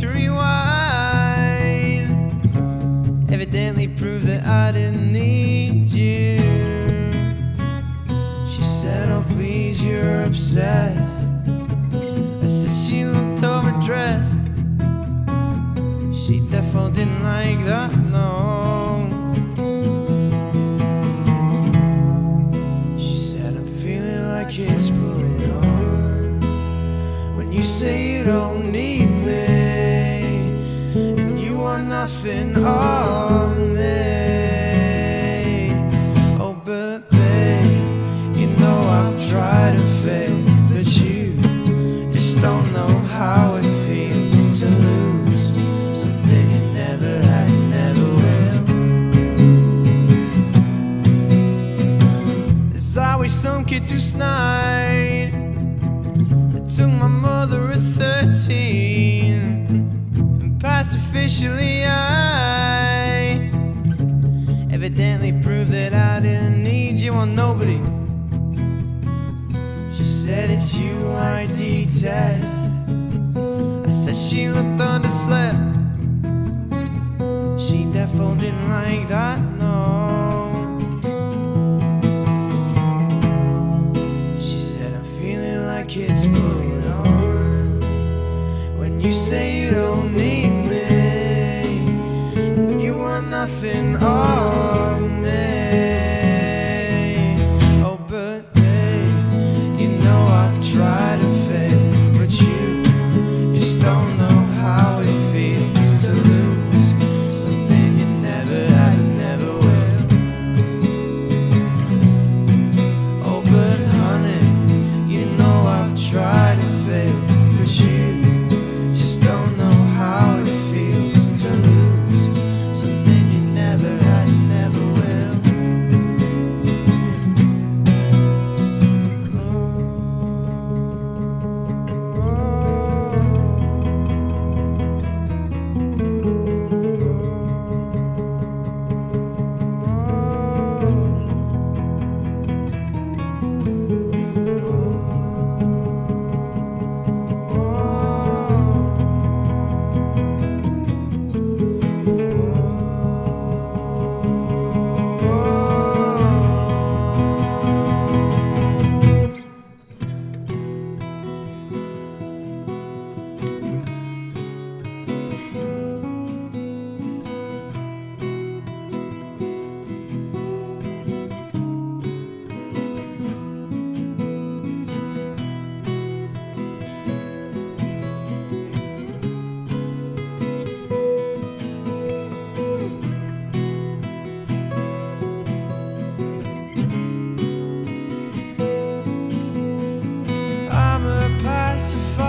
to rewind. Evidently proved that I didn't need you. She said, Oh, please, you're obsessed. I said, She looked overdressed. She definitely didn't like that, no. She said, I'm feeling like it's put on. When you say you don't need me, nothing on me. Oh, but babe, you know I've tried to fail, but you just don't know how it feels to lose something you never had, never will. There's always some kid too snide. It took my mother at 13 officially. I evidently proved that I didn't need you on nobody. She said it's you I detest. I said she looked underslept. She definitely didn't like that, no. She said I'm feeling like it's put on. When you say you don't need pacify